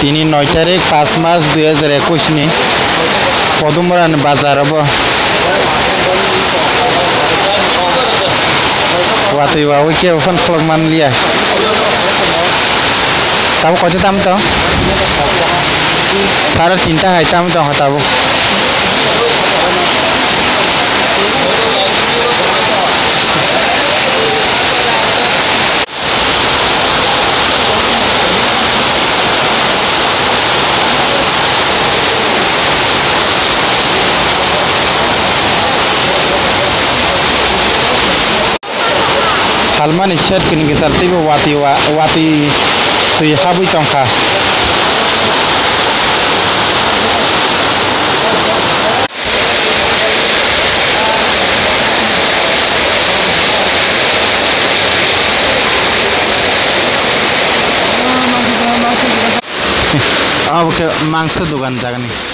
তিনি নয় তারিখ পাঁচ মাস দুই হাজার একুশনি পদুমরান বাজার হব ওয়াতুই বাবু কে ওখান খলক মান লিয়া? তাবো কত দাম তো? সাড়ে তিনটা হাইতাম তো হতাবো। Halman ishat kini gisar tibo wati wa wati tui habui tongkha Oh, ke mangsa dogan jaga nih.